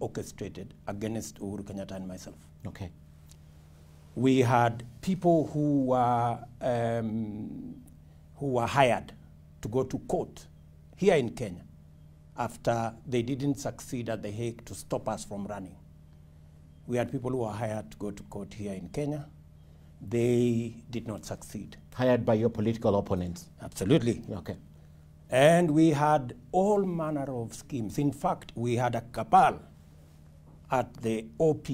orchestrated against Uhuru Kenyatta and myself. Okay. We had people who were, um, who were hired to go to court here in Kenya after they didn't succeed at The Hague to stop us from running. We had people who were hired to go to court here in Kenya. They did not succeed. Hired by your political opponents. Absolutely. Okay. And we had all manner of schemes. In fact, we had a cabal at the OP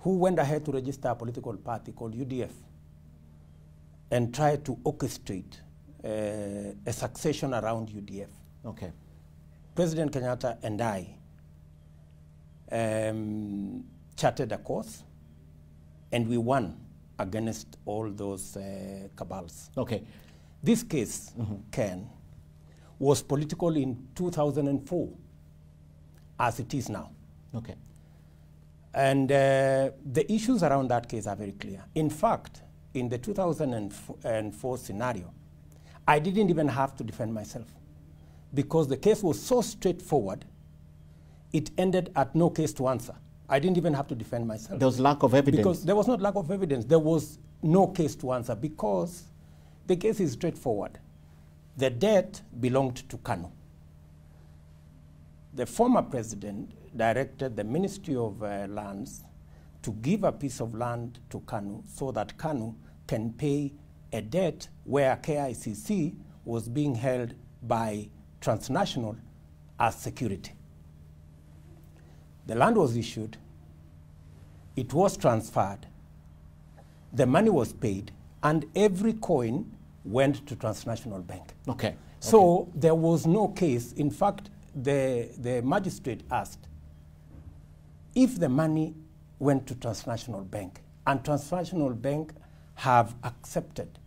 who went ahead to register a political party called UDF and tried to orchestrate uh, a succession around UDF. Okay. President Kenyatta and I um, charted a course and we won against all those uh, cabals. Okay. This case, Ken, was political in 2004 as it is now. Okay. And uh, the issues around that case are very clear. In fact, in the 2004 scenario, I didn't even have to defend myself because the case was so straightforward, it ended at no case to answer. I didn't even have to defend myself. There was lack of evidence. Because there was not lack of evidence. There was no case to answer because the case is straightforward. The debt belonged to Kanu. The former president directed the Ministry of uh, Lands to give a piece of land to Kanu so that Kanu can pay a debt where KICC was being held by transnational as security. The land was issued, it was transferred, the money was paid, and every coin went to Transnational Bank. Okay. So there was no case. In fact, the, the magistrate asked if the money went to Transnational Bank and Transnational Bank have accepted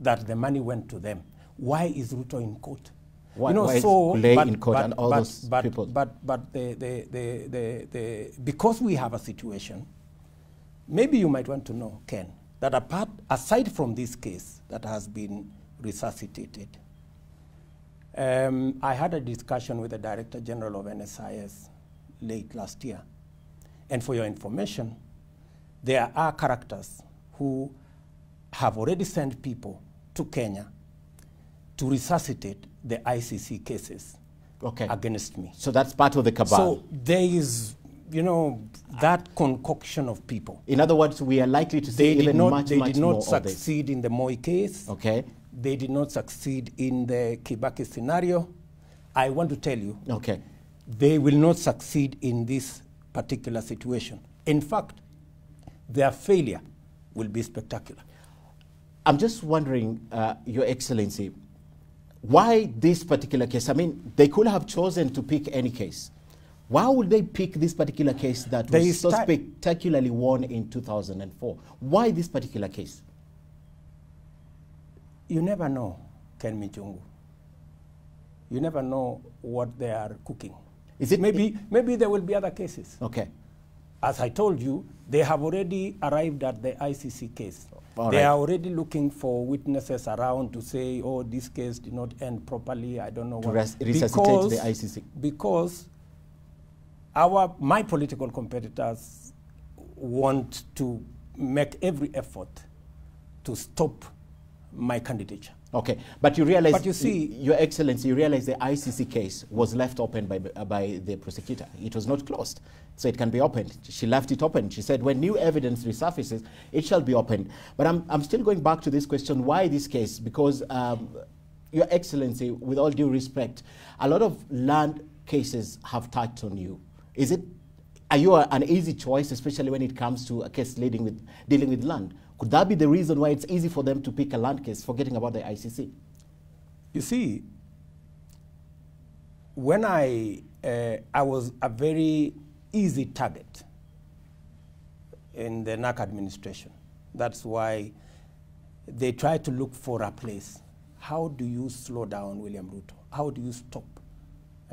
that the money went to them, why is Ruto in court? Why- why is Kulei in court and all but, those but, people? But, but the, the, the, the, the, because we have a situation, maybe you might want to know, Ken, that apart, aside from this case that has been resuscitated, um, I had a discussion with the Director General of NSIS late last year. And for your information, there are characters who have already sent people to Kenya to resuscitate the ICC cases Okay. against me. So that's part of the cabal. So there is, you know, that concoction of people. in other words, we are likely to see They did even not, much, they much did not succeed in the Moi case. Okay. They did not succeed in the Kibaki scenario. I want to tell you, Okay. they will not succeed in this particular situation. In fact, their failure will be spectacular. I'm just wondering, uh, Your Excellency, why this particular case? I mean, they could have chosen to pick any case. Why would they pick this particular case that There was so spectacularly won in 2004? Why this particular case? You never know, Ken Mijungu. You never know what they are cooking. Is it- maybe maybe there will be other cases. Okay. As I told you, they have already arrived at the ICC case. All they right. are already looking for witnesses around to say, oh, this case did not end properly. I don't know To what. res- resuscitate the ICC. Because our my political competitors want to make every effort to stop my candidature. Okay, but you realize, But you see- Your Excellency, you realize the ICC case was left open by, uh, by the prosecutor. It was not closed, so it can be opened. She left it open. She said, when new evidence resurfaces, it shall be opened. But I'm, I'm still going back to this question, why this case? Because, um, Your Excellency, with all due respect, a lot of land cases have touched on you. Is it, are you an easy choice, especially when it comes to a case leading with, dealing with land? Could that be the reason why it's easy for them to pick a land case, forgetting about the ICC? You see, when I uh, I was a very easy target in the NARC administration. That's why they try to look for a place. How do you slow down William Ruto? How do you stop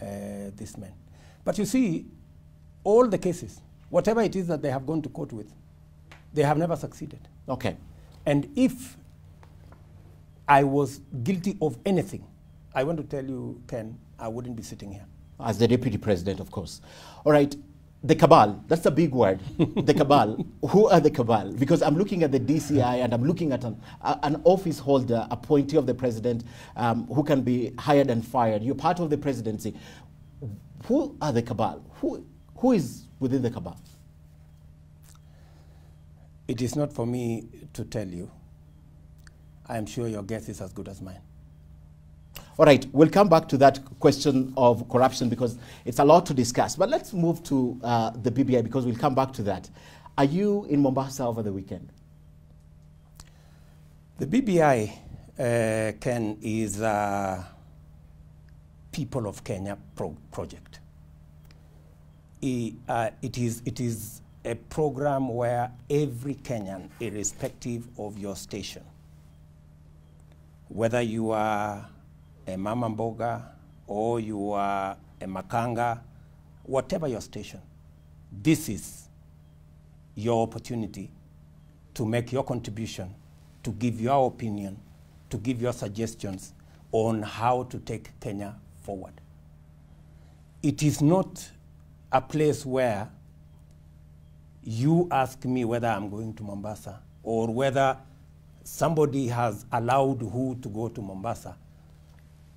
uh, this man? But you see, all the cases, whatever it is that they have gone to court with, they have never succeeded. Okay. And if I was guilty of anything, I want to tell you, Ken, I wouldn't be sitting here. as the deputy president, of course. All right, the cabal, that's a big word. the cabal. Who are the cabal? Because I'm looking at the DCI and I'm looking at an, uh, an office holder, appointee of the president, um, who can be hired and fired. You're part of the presidency. Who are the cabal? Who, who is within the cabal? It is not for me to tell you. I am sure your guess is as good as mine. All right, we'll come back to that question of corruption because it's a lot to discuss. But let's move to uh, the BBI because we'll come back to that. Are you in Mombasa over the weekend? The BBI, uh, Ken, is a People of Kenya pro project. I, uh, it, is, it is a program where every Kenyan, irrespective of your station, whether you are a mama mboga or you are a makanga, whatever your station, this is your opportunity to make your contribution, to give your opinion, to give your suggestions on how to take Kenya forward. It is not a place where you ask me whether I'm going to Mombasa or whether somebody has allowed who to go to Mombasa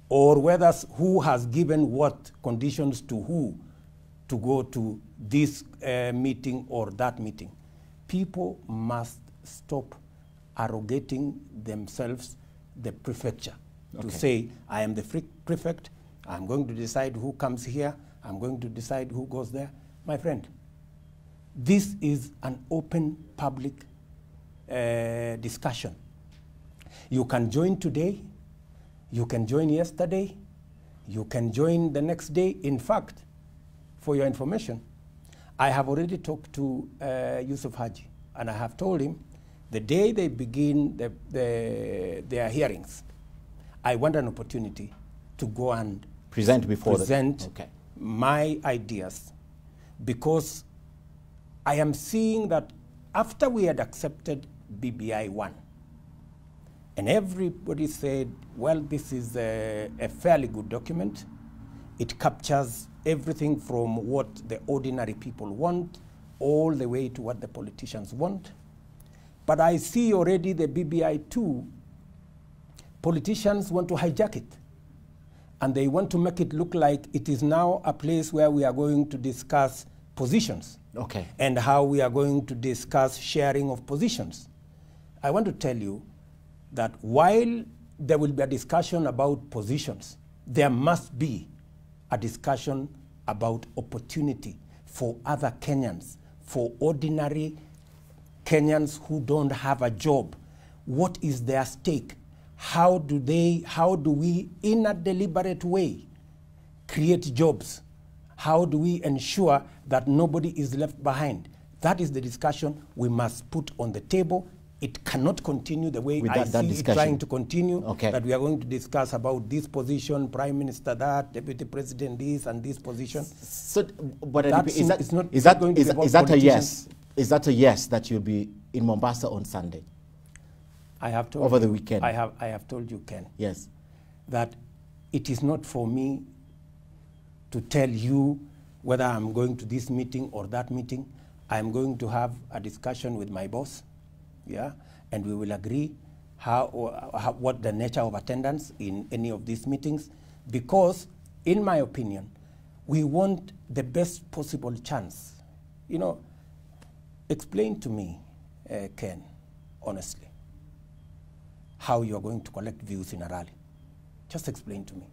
or whether who has given what conditions to who to go to this uh, meeting or that meeting. People must stop arrogating themselves the prefecture Okay. to say, I am the free prefect, I'm going to decide who comes here, I'm going to decide who goes there. My friend, this is an open public uh, discussion. You can join today, you can join yesterday, you can join the next day. In fact, for your information, I have already talked to uh, Yusuf Haji, and I have told him the day they begin the, the, their hearings, I want an opportunity to go and Present before present the. Okay. my ideas because I am seeing that after we had accepted BBI 1, and everybody said, well, this is a, a fairly good document. It captures everything from what the ordinary people want all the way to what the politicians want. But I see already the BBI 2, politicians want to hijack it. And they want to make it look like it is now a place where we are going to discuss positions Okay. and how we are going to discuss sharing of positions. I want to tell you that while there will be a discussion about positions, there must be a discussion about opportunity for other Kenyans, for ordinary Kenyans who don't have a job. What is their stake? How do they, how do we, in a deliberate way, create jobs? How do we ensure that nobody is left behind? That is the discussion we must put on the table. It cannot continue the way With I that- that see it trying to continue. Okay. That we are going to discuss about this position, prime minister that, deputy president this, and this position. So, but That's is that, not- is that, going to is, be is that a yes? Is that a yes that you'll be in Mombasa on Sunday? I have told Over the weekend. I have, I have told you, Ken. Yes. that it is not for me to tell you whether I'm going to this meeting or that meeting. I'm going to have a discussion with my boss, yeah, and we will agree how, how what the nature of attendance in any of these meetings, because, in my opinion, we want the best possible chance. You know, explain to me, uh, Ken, honestly, how you are going to collect views in a rally. Just explain to me.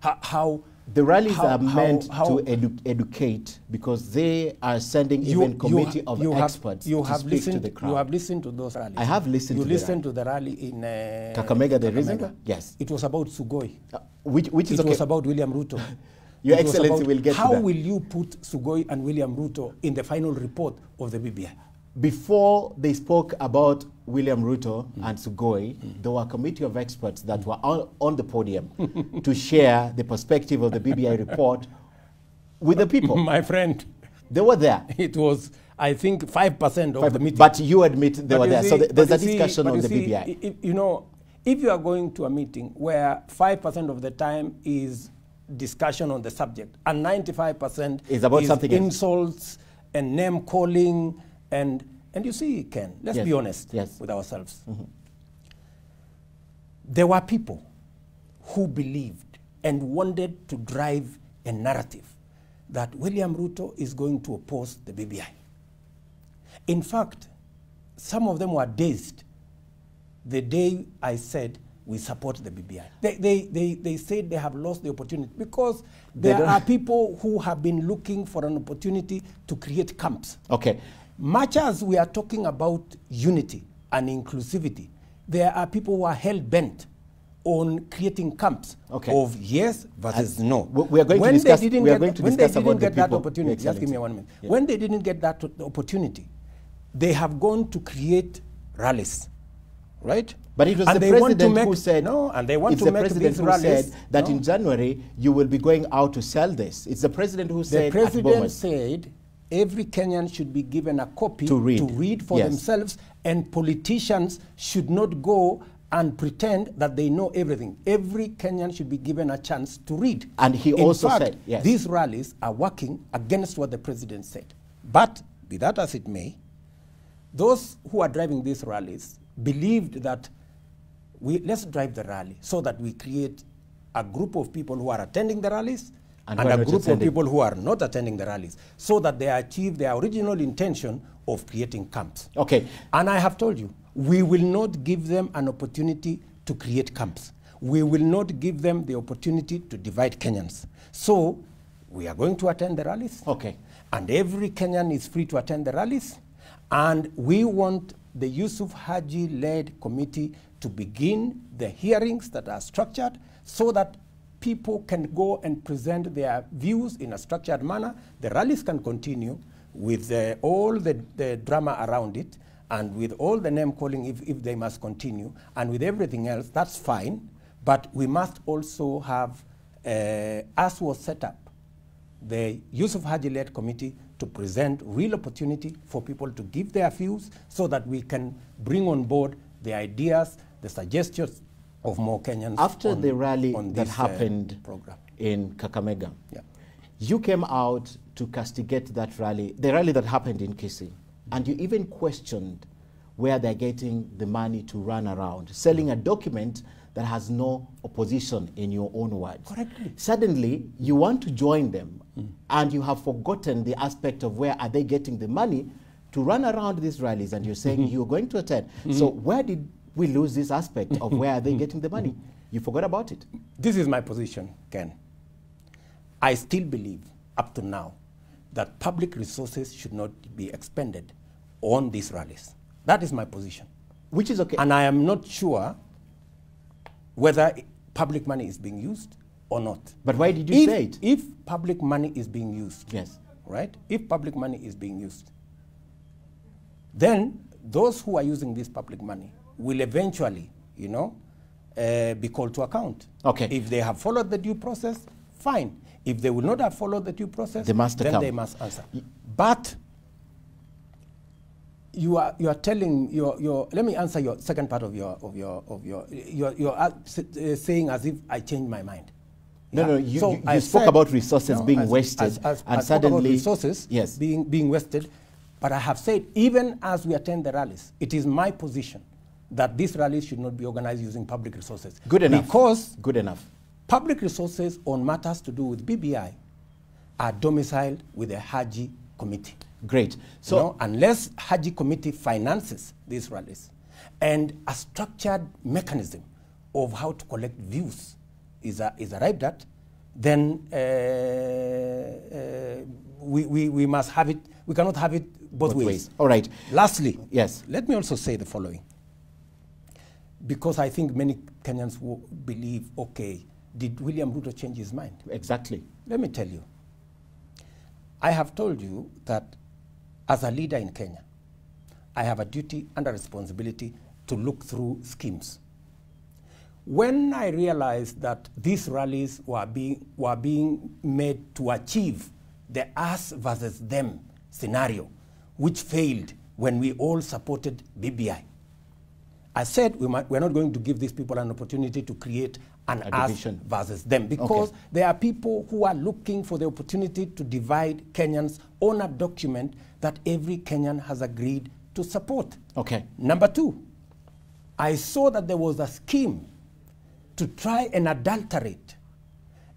How The rallies how- are meant how- to edu- educate because they are sending you- even committee ha- of you have- experts you to have speak to the crowd. You have listened to those rallies. I have listened you to the listened to the rally in uh, Kakamega, the reservoir? Yes. It was about Sugoi. Uh, which, which is it okay. was about William Ruto. Your It Excellency will get How will you put Sugoi and William Ruto in the final report of the BBI? Before they spoke about William Ruto Hmm. and Sugoi, there were a committee of experts that were on, on the podium to share the perspective of the BBI report with the people. My friend, they were there. it was, I think, 5% of the meeting. But you admit they But were there. see- so th- there's a see- discussion but on the see, BBI. you know, if you are going to a meeting where 5% of the time is discussion on the subject, and 95% Is about something else. insults and name calling and and you see, Ken, let's Yes. be honest Yes. With ourselves. Mm-hmm. There were people who believed and wanted to drive a narrative that William Ruto is going to oppose the BBI. In fact, some of them were dazed the day I said we support the BBI. They, they, they, they said they have lost the opportunity because there are people who have been looking for an opportunity to create camps. Okay. Much as we are talking about unity and inclusivity, there are people who are hell bent on creating camps Okay. of yes versus no. we- are going to when discuss- they didn't we are get, going to when discuss they didn't the get that opportunity, just give me one minute. Yeah. When they didn't get that opportunity, they have gone to create rallies, right? But it was And the to president make- who said no, and they want it's to the make president these who rallies. said that no. in January you will be going out to sell this. It's the president who The said at president said every Kenyan should be given a copy To read. for Yes. themselves, and politicians should not go and pretend that they know everything. Every Kenyan should be given a chance to read. And he In also fact, said- yes. these rallies are working against what the president said. But be that as it may, those who are driving these rallies believed that we let's drive the rally so that we create a group of people who are attending the rallies And and, a group attending. of people who are not attending the rallies so that they achieve their original intention of creating camps. Okay. And I have told you, we will not give them an opportunity to create camps. We will not give them the opportunity to divide Kenyans. So we are going to attend the rallies. Okay. And every Kenyan is free to attend the rallies. And we want the Yusuf Haji led committee to begin the hearings that are structured so that people can go and present their views in a structured manner. The rallies can continue with all the, the drama around it and with all the name calling if, if they must continue and with everything else, that's fine. But we must also have, uh, as was set up, the Yusuf Haji led committee to present real opportunity for people to give their views so that we can bring on board the ideas, the suggestions of more Kenyans. After on- the rally on that uh, happened program. in Kakamega, Yeah. you came out to castigate that rally, the rally that happened in Kisii, and you even questioned where they're getting the money to run around, selling a document that has no opposition in your own words. Correctly. Suddenly, you want to join them, and you have forgotten the aspect of where are they getting the money to run around these rallies, and you're saying you're going to attend. So where did we lose this aspect of where are they getting the money? You forgot about it. This is my position, Ken. I still believe, up to now, that public resources should not be expended on these rallies. That is my position. Which is okay. And I am not sure whether public money is being used or not. But why did you if, say it? If public money is being used, Yes. right? If public money is being used, then those who are using this public money will eventually, you know, uh, be called to account. Okay. If they have followed the due process, fine. If they will not have followed the due process, They must then account. they must answer. But you are you are telling your your let me answer your second part of your of your of your you're, you're uh, uh, saying as if I changed my mind. No, no, you- you- you I spoke about resources being as- wasted, as- as- and I spoke about suddenly- resources Yes. being being wasted. But I have said even as we attend the rallies, it is my position that these rallies should not be organized using public resources. Good enough. Because Good enough. public resources on matters to do with BBI are domiciled with the Haji committee. Great. So So, unless Haji committee finances these rallies and a structured mechanism of how to collect views is, uh, is arrived at, then uh, uh, we, we, we must have it, we cannot have it both, Both ways. ways. All right. Lastly, Yes. let me also say the following. Because I think many Kenyans will believe, okay, did William Ruto change his mind? exactly. Let me tell you, I have told you that as a leader in Kenya, I have a duty and a responsibility to look through schemes. When I realized that these rallies were being, were being made to achieve the us versus them scenario, which failed when we all supported BBI, I said we might, we're not going to give these people an opportunity to create an A us division. versus them because there are people who are looking for the opportunity to divide Kenyans on a document that every Kenyan has agreed to support. Okay. Number two, I saw that there was a scheme to try and adulterate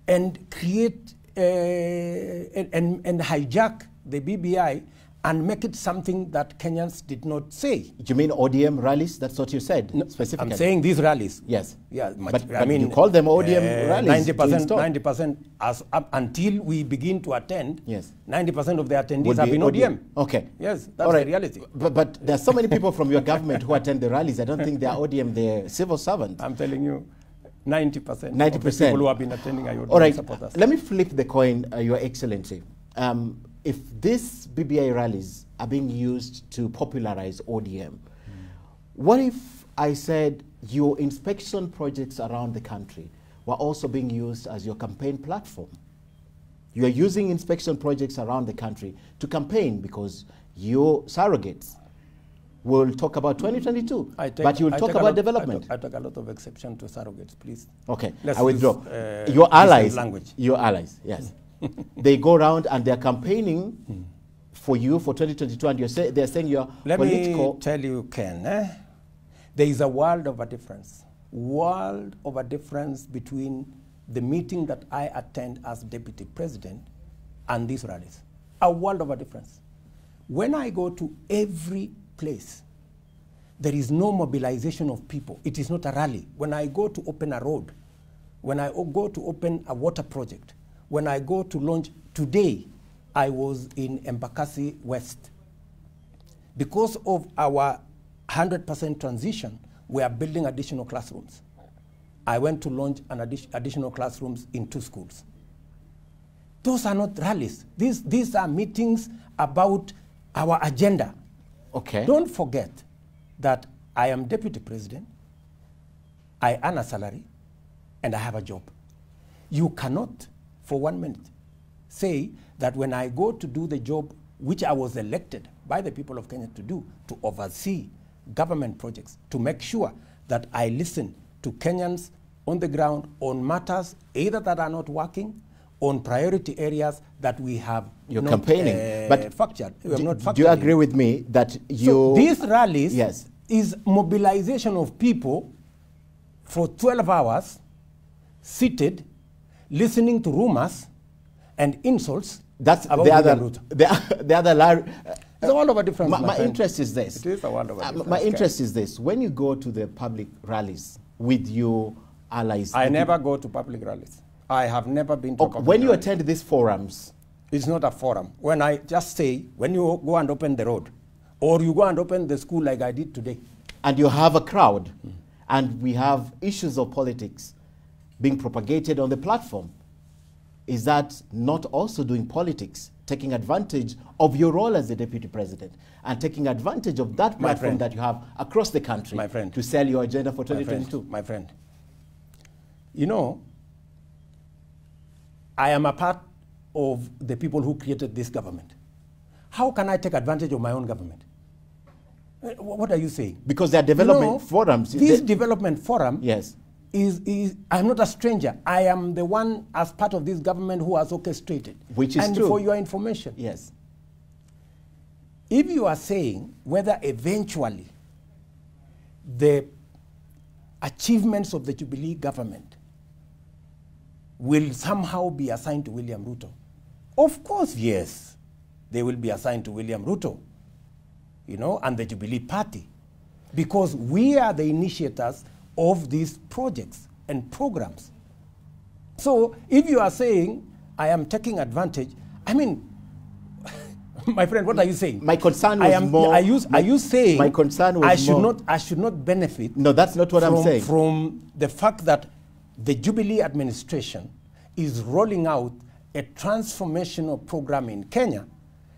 and create uh, and, and, and hijack the BBI and make it something that Kenyans did not say. Do you mean ODM rallies? That's what you said specifically. I'm saying these rallies. Yes. Yeah, much, But- I but mean, you call them ODM uh, rallies Ninety percent. ninety percent, as up until we begin to attend. Yes. ninety percent of the attendees Would have be been ODM. Okay. Yes, that's All right. the reality. But, but there are so many people from your government who attend the rallies. I don't think they are ODM, they're civil servants. I'm telling you, ninety percent. 90%. people who have been attending are ODM All right, supporters. let me flip the coin, uh, Your Excellency. Um, if these BBI rallies are being used to popularize ODM, what if I said your inspection projects around the country were also being used as your campaign platform? You are using inspection projects around the country to campaign because your surrogates will talk about 2022, I take- but you will I talk about lot- development. I, took- took a lot of exception to surrogates, please. Okay, Let's I withdraw. use, uh, your allies, language. your allies, yes. they go around and they're campaigning for you for 2022, and you're say, they're saying you're Let political. me tell you, Ken, eh? there is a world of a difference. World of a difference between the meeting that I attend as deputy president and these rallies. A world of a difference. When I go to every place, there is no mobilization of people. It is not a rally. When I go to open a road, when I go to open a water project, when I go to launch, today I was in Embakasi West. Because of our 100% transition, we are building additional classrooms. I went to launch an addi- additional classrooms in two schools. Those are not rallies. These, these are meetings about our agenda. okay. Don't forget that I am deputy president, I earn a salary, and I have a job. You cannot, for one minute, say that when I go to do the job which I was elected by the people of Kenya to do, to oversee government projects, to make sure that I listen to Kenyans on the ground on matters either that are not working, on priority areas that we have You're not, campaigning, uh, but factured. We have do, not do you in. agree with me that you? So these rallies Yes. is mobilization of people for 12 hours seated listening to rumors and insults That's about the other. Ruto. The, the other. lar- It's a world of a difference. my, my my interest is this. It is a world of a Uh, difference. my Ken. interest is this. When you go to the public rallies with your allies, I never go to public rallies. I have never been to Oh, a public when you rally. attend these forums, It's not a forum. When I just say, when you go and open the road, or you go and open the school like I did today, and you have a crowd, and we have issues of politics being propagated on the platform, is that not also doing politics, taking advantage of your role as the deputy president, and taking advantage of that platform that you have across the country My friend. to sell your agenda for my friend, 2022? my friend, you know, I am a part of the people who created this government. How can I take advantage of my own government? Eh, What are you saying? Because there are You development know, forums. This They- development forum yes. Is, is, I'm not a stranger. I am the one as part of this government who has orchestrated. Which is and true. for your information, Yes. if you are saying whether eventually the achievements of the Jubilee government will somehow be assigned to William Ruto, of course, yes, they will be assigned to William Ruto, you know, and the Jubilee Party, because we are the initiators of these projects and programs. So if you are saying, I am taking advantage, I mean, my friend, what are you saying? My concern I was am, more- Are you, my- are you saying my concern was I should more- not I should not benefit No, that's not what from, I'm saying. from the fact that the Jubilee administration is rolling out a transformational program in Kenya.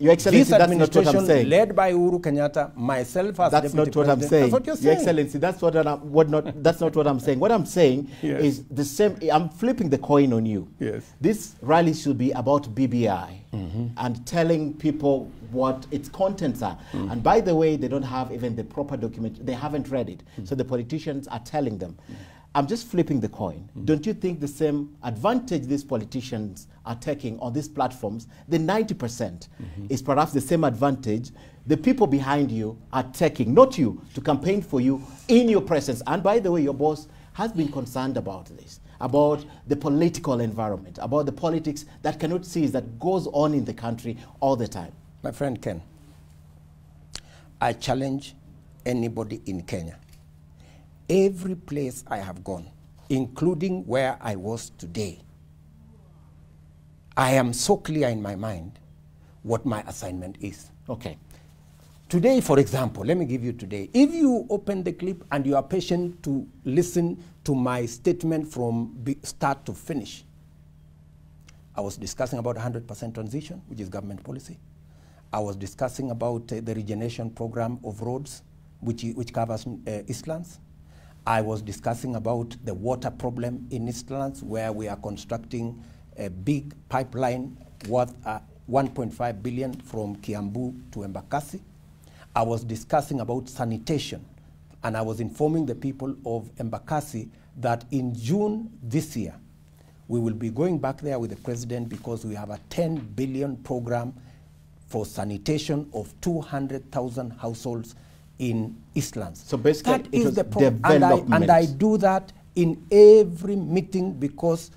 Your Excellency, this that's not what I'm administration saying. led by Uhuru Kenyatta, myself as That's deputy not what I'm president. saying. That's what you're Your saying. Excellency, that's what I'm, what not, that's not what I'm saying. What I'm saying Yes. is the same. I'm flipping the coin on you. Yes. This rally should be about BBI Mm-hmm. and telling people what its contents are. Mm. And by the way, they don't have even the proper document. They haven't read it. Mm. So the politicians are telling them. I'm just flipping the coin. Mm-hmm. Don't you think the same advantage these politicians are taking on these platforms, the 90% Mm-hmm. is perhaps the same advantage the people behind you are taking, not you, to campaign for you in your presence. And by the way, your boss has been concerned about this, about the political environment, about the politics that cannot cease, that goes on in the country all the time. My friend Ken, I challenge anybody in Kenya. Every place I have gone, including where I was today, I am so clear in my mind what my assignment is. Okay. Today, for example, let me give you today. If you open the clip and you are patient to listen to my statement from start to finish, I was discussing about 100% transition, which is government policy. I was discussing about uh, the regeneration program of roads, which, which covers uh, Eastlands. I was discussing about the water problem in Eastlands, where we are constructing a big pipeline worth uh, 1.5 billion from Kiambu to Embakasi. I was discussing about sanitation, and I was informing the people of Embakasi that in June this year, we will be going back there with the president because we have a 10 billion program for sanitation of 200,000 households in Eastlands. So basically, That it is the pro- and I, and. I do that in every meeting because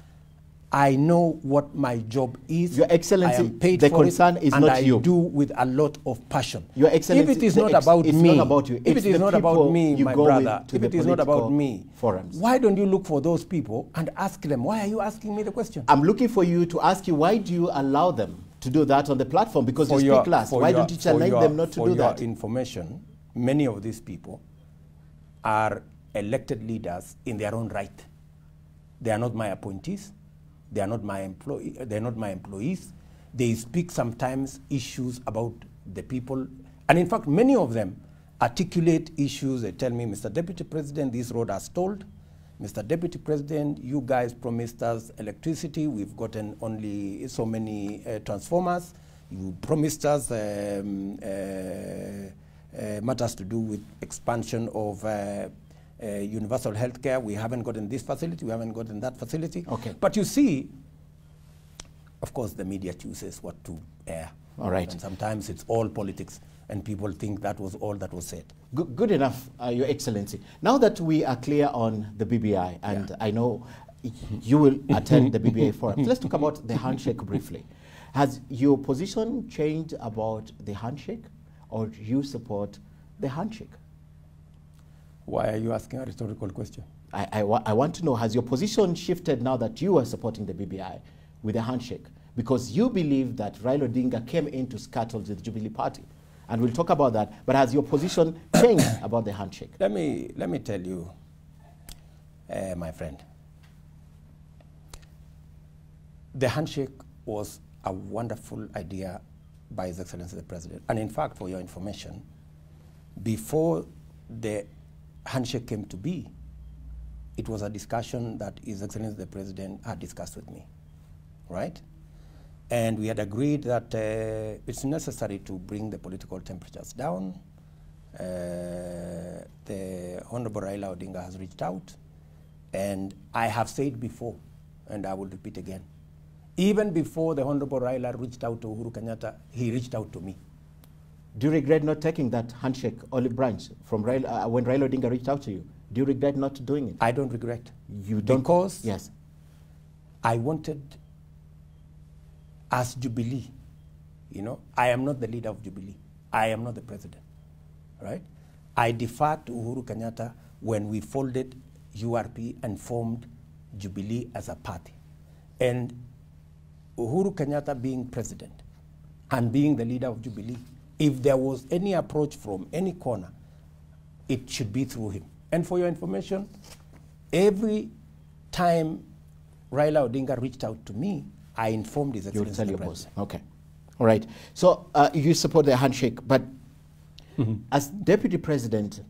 I know what my job is. Your Excellency, I the for concern it, is and not I you. do with a lot of passion. Your Excellency, if it is not about it's me, not about you. if it is not about me, my brother, if it is not about me, forums. why don't you look for those people and ask them? Why are you asking me the question? I'm looking for you to ask you why do you allow them to do that on the platform? Because you speak last. Why your- don't you for challenge your- them not to for do your that? information, many of these people are elected leaders in their own right. They are not my appointees. They are not my employee. They are not my employees. They speak sometimes issues about the people, and in fact, many of them articulate issues. They tell me, Mr. Deputy President, this road has stalled. Mr. Deputy President, you guys promised us electricity. We've gotten only so many uh, transformers. You promised us um, uh, matters to do with expansion of uh, uh, universal health care. We haven't gotten this facility, we haven't gotten that facility. Okay. But you see, of course, the media chooses what to air. All right. And sometimes it's all politics, and people think that was all that was said. Good, good enough, uh, Your Excellency. Now that we are clear on the BBI, and Yeah. I know you will attend the BBI forum, let's talk about the handshake briefly. Has your position changed about the handshake, or do you support the handshake? Why are you asking a rhetorical question? I, I, wa- I want to know has your position shifted now that you are supporting the BBI with a handshake? Because you believe that Raila Odinga came in to scuttle the Jubilee Party. And we'll talk about that. But has your position changed about the handshake? Let me, let me tell you, uh, my friend. The handshake was a wonderful idea by His Excellency the President. And in fact, for your information, before the handshake came to be, it was a discussion that His Excellency the President had discussed with me, right? And we had agreed that uh, it's necessary to bring the political temperatures down. Uh, the Honorable Raila Odinga has reached out, and I have said before, and I will repeat again, even before the Honorable Raila reached out to Uhuru Kenyatta, he reached out to me. Do you regret not taking that handshake olive branch from Raila, uh, when Raila Odinga reached out to you? Do you regret not doing it? I don't regret. You don't Because yes. I wanted, as Jubilee, you know, I am not the leader of Jubilee. I am not the president, right? I deferred to Uhuru Kenyatta when we folded URP and formed Jubilee as a party. And Uhuru Kenyatta being president and being the leader of Jubilee, if there was any approach from any corner, it should be through him. And for your information, every time Raila Odinga reached out to me, I informed His You will Excellency tell the your boss. Okay. All right. So uh, you support the handshake, but Mm-hmm. as deputy president,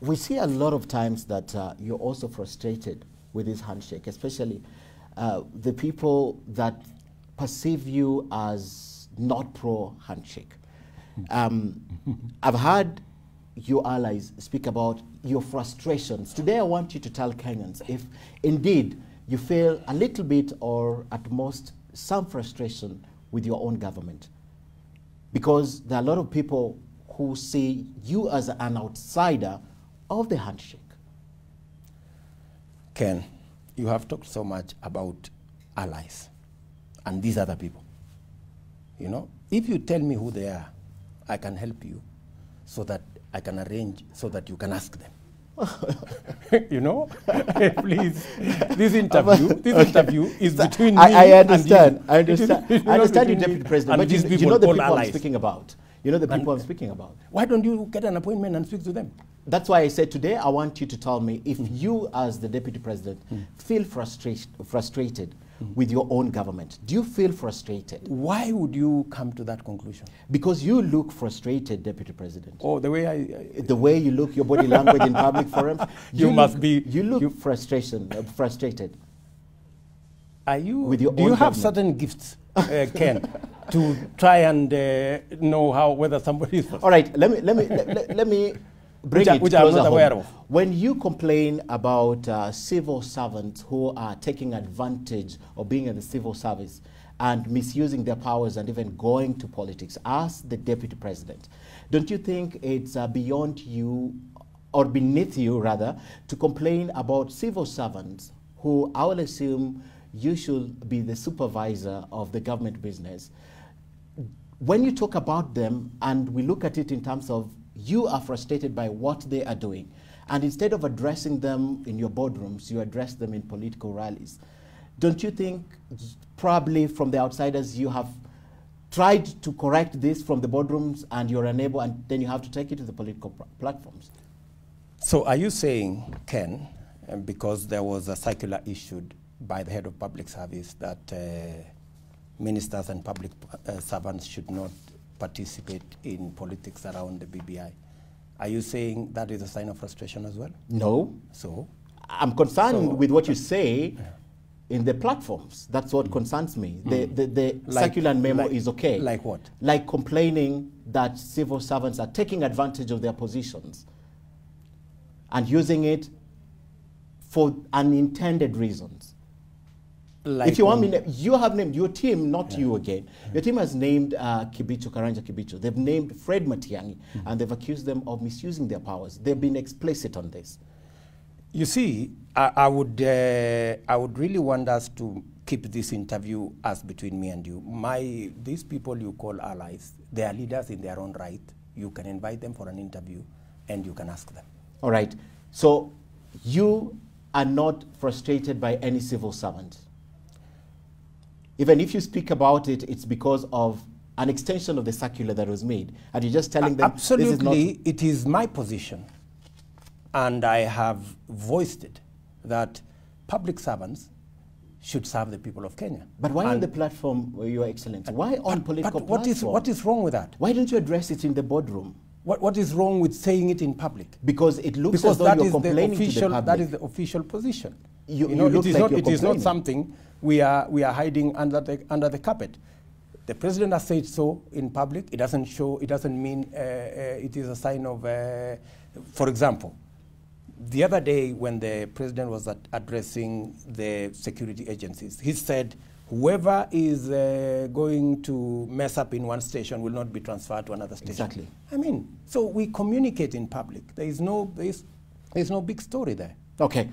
we see a lot of times that uh, you're also frustrated with this handshake, especially uh, the people that perceive you as not pro handshake. Um, I've heard your allies speak about your frustrations. Today, I want you to tell Kenyans if indeed you feel a little bit or at most some frustration with your own government. Because there are a lot of people who see you as an outsider of the handshake. Ken, you have talked so much about allies and these other people. You know, if you tell me who they are, I can help you so that I can arrange so that you can ask them. you know, please. This interview, this Okay. interview is between I, me I and understand. you. I understand. Is I understand you, Deputy President. But you, these you people, know the people I'm speaking about. You know the people I'm speaking about. Why don't you get an appointment and speak to them? That's why I said today I want you to tell me if you, as the deputy president, feel frustrat- frustrated with your own government. Do you feel frustrated? Why would you come to that conclusion? Because you look frustrated, deputy president. Oh, the way I, I The way you look, your body language in public forums, You must look, be- You look you- frustration, uh, frustrated. Are you? With your do you have government. certain gifts, uh, Ken, to try and uh, know how whether somebody is? All right, let me let me let- let me bring Which it which I'm not home. aware of. When you complain about uh, civil servants who are taking advantage of being in the civil service and misusing their powers and even going to politics, as the deputy president, don't you think it's uh, beyond you or beneath you rather to complain about civil servants who I will assume you should be the supervisor of the government business when you talk about them and we look at it in terms of you are frustrated by what they are doing, and instead of addressing them in your boardrooms, you address them in political rallies. Don't you think probably from the outsiders you have tried to correct this from the boardrooms and you're unable, and then you have to take it to the political pl- platforms? So, are you saying, Ken, uh, because there was a circular issued by the head of public service that uh, ministers and public uh, servants should not participate in politics around the BBI? Are you saying that is a sign of frustration as well? No. So, I'm concerned So- with what you say in the platforms. That's what concerns me. The, the, the Mm. Like- circular memo like- is okay. like what? Like complaining that civil servants are taking advantage of their positions and using it for unintended reasons. Like if you want me, on- na- you have named your team, not you again. Your team has named uh, Kibicho, Karanja Kibicho. They've named Fred Matiangi, Mm-hmm. and they've accused them of misusing their powers. They've been explicit on this. You see, I, I would, uh, I would really want us to keep this interview as between me and you. My, these people you call allies, they are leaders in their own right. You can invite them for an interview, and you can ask them. All right. So you are not frustrated by any civil servant. Even if you speak about it, it's because of an extension of the circular that was made, and you're just telling them this is not. Absolutely, it is my position, and I have voiced it that public servants should serve the people of Kenya. But why on the platform, uh, Your Excellency? Why on but, political but what is platform? what is wrong with that? Why don't you address it in the boardroom? What, what is wrong with saying it in public? Because it looks because as though that you're is the official to the public. that is the official position. You- know, you look it is like not it is not something we are we are hiding under the under the carpet. The president has said so in public. It doesn't show. It doesn't mean uh, uh, it is a sign of. Uh, for example, the other day when the president was at addressing the security agencies, he said, "Whoever is uh, going to mess up in one station will not be transferred to another station." Exactly. I mean, so we communicate in public. There is no there is, there is no big story there. Okay.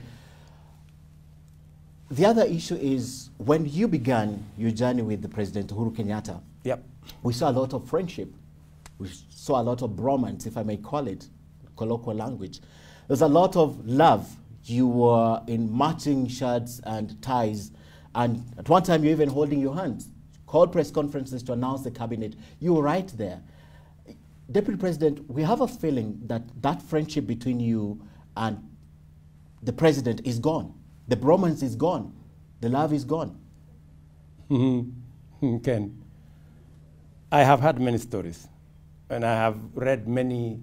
The other issue is when you began your journey with the President Uhuru Kenyatta, Yep. we saw a lot of friendship. We saw a lot of bromance, if I may call it, colloquial language. There's a lot of love. You were in matching shirts and ties, and at one time you're even holding your hands. Called press conferences to announce the cabinet. You were right there. Deputy President, we have a feeling that that friendship between you and the president is gone. The bromance is gone. The love is gone. Ken, I have had many stories, and I have read many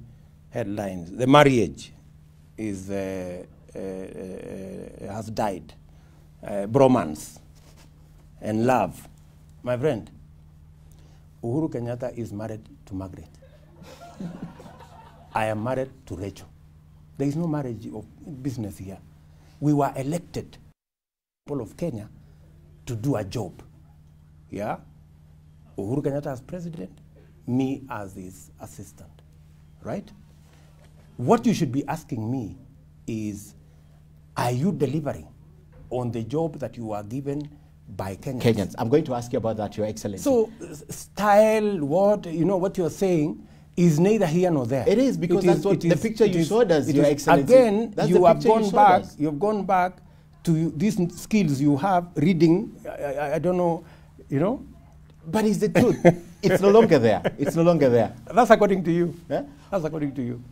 headlines. The marriage is uh, uh, uh, has died. Uh, bromance and love, my friend. Uhuru Kenyatta is married to Margaret. I am married to Rachel. There is no marriage of business here. We were elected, people of Kenya, to do a job. Yeah? Uhuru Kenyatta as president, me as his assistant. Right? What you should be asking me is, are you delivering on the job that you are given by Kenyans? Kenyans. I'm going to ask you about that, Your Excellency. So, style, what, you know, what you're saying is neither here nor there. It is, because It that's what it the picture it you showed us, Your is- Excellency. Again, That's you have picture you gone back, us. you've gone back to these skills you have, reading, I, I, I don't know, you know, but it's the truth. it's no longer there. It's no longer there. that's according to you. Yeah? That's according to you.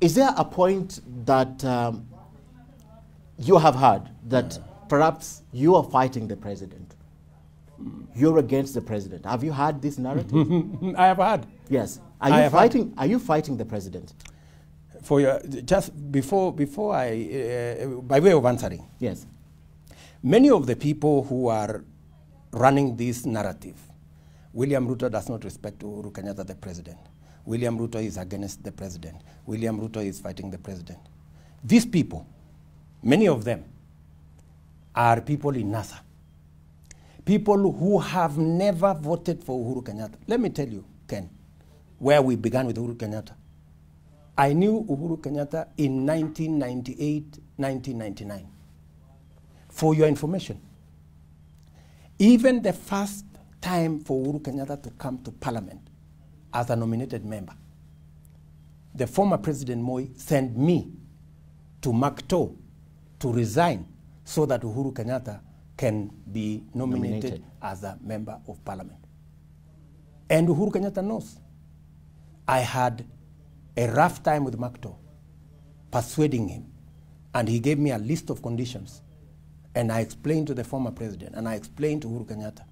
Is there a point that um, you have heard that perhaps you are fighting the president? You're against the president. Have you heard this narrative? I have heard. yes. Are you fighting? Are you fighting the president? For your, just before, before I, uh, by way of answering, Yes. Many of the people who are running this narrative, William Ruto does not respect Uhuru Kenyatta, the president. William Ruto is against the president. William Ruto is fighting the president. These people, many of them, are people in NASA. People who have never voted for Uhuru Kenyatta. Let me tell you, Ken, where we began with Uhuru Kenyatta. I knew Uhuru Kenyatta in 1998, 1999 for your information, even the first time for Uhuru Kenyatta to come to parliament as a nominated member, the former President Moi sent me to Mark Too to resign so that Uhuru Kenyatta can be nominated, Nominated. as a member of parliament. And Uhuru Kenyatta knows. I had a rough time with Mark Too, persuading him, and he gave me a list of conditions. And I explained to the former president, and I explained to Uhuru Kenyatta.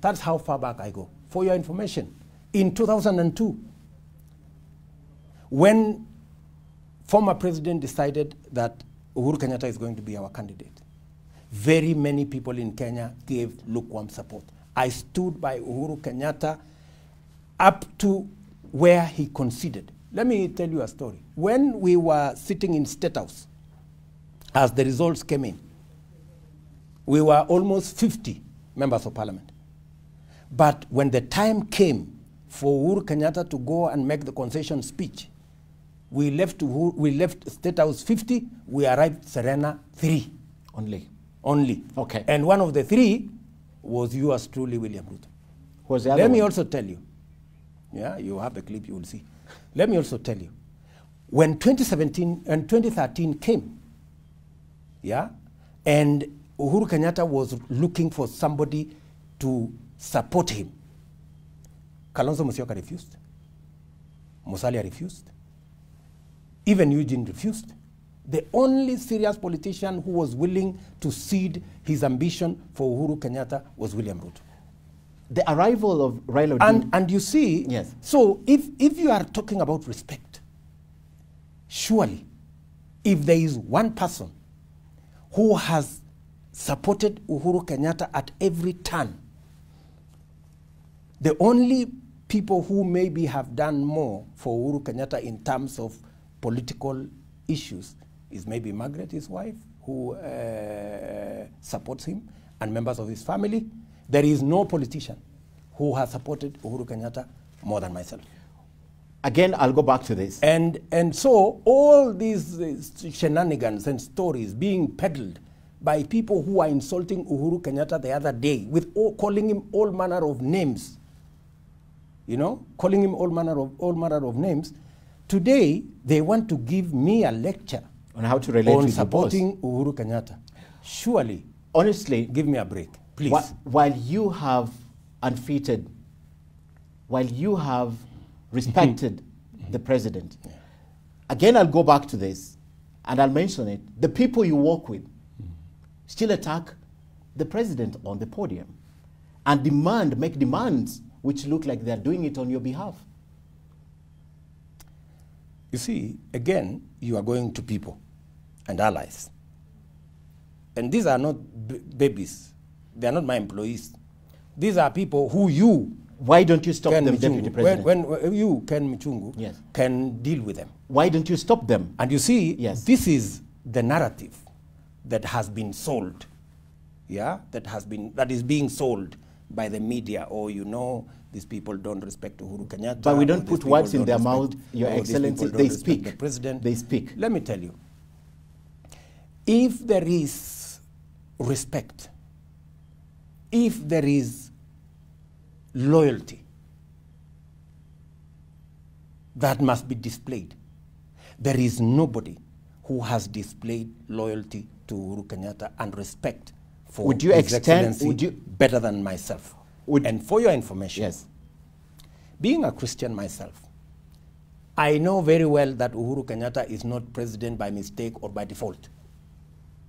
That's how far back I go. For your information, in 2002, when former president decided that Uhuru Kenyatta is going to be our candidate, very many people in Kenya gave lukewarm support. I stood by Uhuru Kenyatta up to where he conceded. Let me tell you a story. When we were sitting in State House, as the results came in, we were almost 50 members of parliament. But when the time came for Uhuru Kenyatta to go and make the concession speech, we left, we left State House 50, we arrived Serena 3 Only. only. Okay. And one of the three was yours truly, William Ruto. Who was the other Let me also tell you, yeah, you have a clip, you will see. Let me also tell you, when 2017 and 2013 came, yeah, and Uhuru Kenyatta was looking for somebody to support him, Kalonzo Musyoka refused, Musalia refused, even Eugene refused. The only serious politician who was willing to cede his ambition for Uhuru Kenyatta was William Ruto. The arrival of Raila. And, and you see, Yes. so if, if you are talking about respect, surely, if there is one person who has supported Uhuru Kenyatta at every turn, the only people who maybe have done more for Uhuru Kenyatta in terms of political issues is maybe Margaret, his wife, who uh, supports him, and members of his family. There is no politician who has supported Uhuru Kenyatta more than myself. Again, I'll go back to this. And, and so all these uh, shenanigans and stories being peddled by people who are insulting Uhuru Kenyatta the other day with all, calling him all manner of names, you know, calling him all manner of all manner of names. Today they want to give me a lecture On how to relate on with the boss. supporting Uhuru Kenyatta. Surely, Honestly, give me a break, please. Whi- While you have unfitted, while you have respected mm-hmm. the president, again, I'll go back to this and I'll mention it. The people you work with mm-hmm. still attack the president on the podium and demand, make demands which look like they're doing it on your behalf. You see, again, you are going to people and allies. And these are not b- babies. They are not my employees. These are people who you Why don't you stop Ken them, Mijungu, Deputy President? When, when uh, you, Ken Mijungu, Yes. can deal with them. Why don't you stop them? And you see, Yes. this is the narrative that has been sold. Yeah, that has been that is being sold by the media. Or you know, these people don't respect Uhuru Kenyatta. But we don't oh, put words in their respect- mouth, Your oh, Excellency. They speak. The president. They speak. Let me tell you, if there is respect, if there is loyalty, that must be displayed. There is nobody who has displayed loyalty to Uhuru Kenyatta and respect for Would you His extend- Excellency would you- better than myself. Would- and for your information, Yes. being a Christian myself, I know very well that Uhuru Kenyatta is not president by mistake or by default.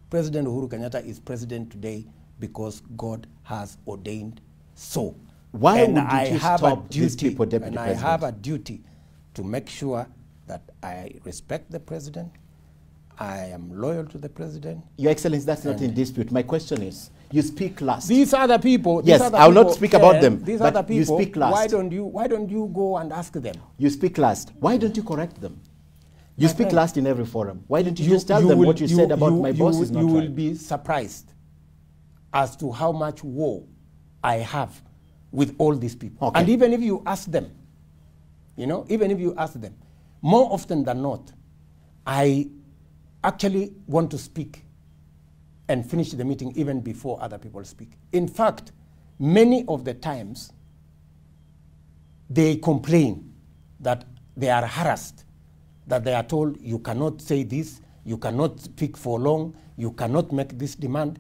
President Uhuru Kenyatta is president today because God has ordained so. Why and would I you have stop a these duty, people, Deputy and I have a duty to make sure that I respect the president. I am loyal to the president. Your Excellency, that's not in dispute. My question is, you speak last. These other people. Yes, these I will not speak about them, These other you people. speak last. Why don't you? Why don't you go and ask them? You speak last. Why don't you correct them? You My speak friend, last in every forum. Why don't you, just tell them will- what you, said about you- my you boss is not You will right? be surprised as to how much war I have with all these people. Okay. And even if you ask them, you know, even if you ask them, more often than not, I actually want to speak and finish the meeting even before other people speak. In fact, many of the times they complain that they are harassed, that they are told you cannot say this, you cannot speak for long, you cannot make this demand.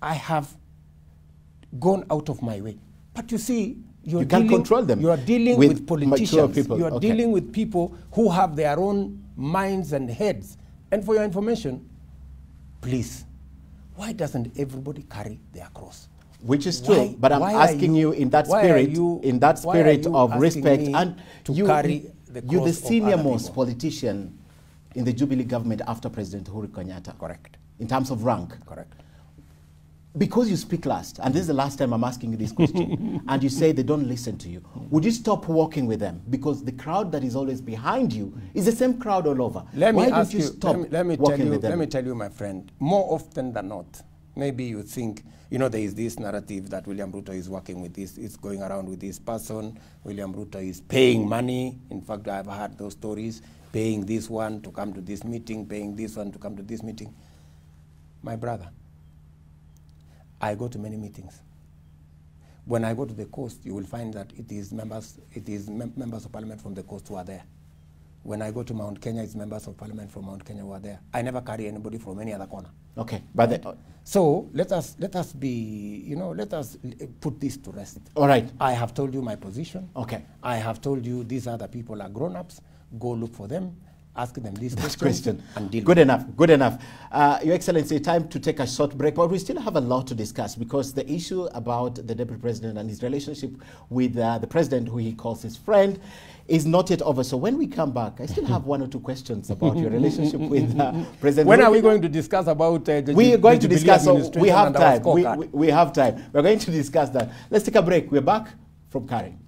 I have gone out of my way. But you see, you're You can't dealing, control them You are dealing with with, politicians. people. You are Okay. dealing with people who have their own minds and heads. And for your information, please, why doesn't everybody carry their cross? Which is true, Why- but I'm asking you, in that spirit, you- in that spirit of respect, and to you, carry the you're the cross of other senior most politician in the Jubilee government after President Uhuru Kenyatta. Correct. In terms of rank, Correct. Because you speak last, and this is the last time I'm asking you this question, and you say they don't listen to you, would you stop working with them? Because the crowd that is always behind you is the same crowd all over. Let Why me don't you you. stop let me, let me tell working you. with them? Let me tell you, my friend. More often than not, maybe you think you know there is this narrative that William Ruto is working with this, is going around with this person. William Ruto is paying money. In fact, I've heard those stories. Paying this one to come to this meeting, paying this one to come to this meeting. My brother, I go to many meetings. When I go to the coast, you will find that it is members, it is mem- members of parliament from the coast who are there. When I go to Mount Kenya, it's members of parliament from Mount Kenya who are there. I never carry anybody from any other corner. Okay, but the, So let us let us be, you know, let us uh, put this to rest. all right. I have told you my position. Okay. I have told you these other people are grown-ups. Go look for them, ask them these questions, question. Good enough. Good enough. Uh, Your Excellency, time to take a short break, but we still have a lot to discuss because the issue about the Deputy President and his relationship with uh, the President, who he calls his friend, is not yet over. So when we come back, I still have one or two questions about your relationship with uh, President. When are we going to discuss about uh, the we are going to discuss, so we have time. We, we, we have time. We're going to discuss that. Let's take a break. We're back from Karen.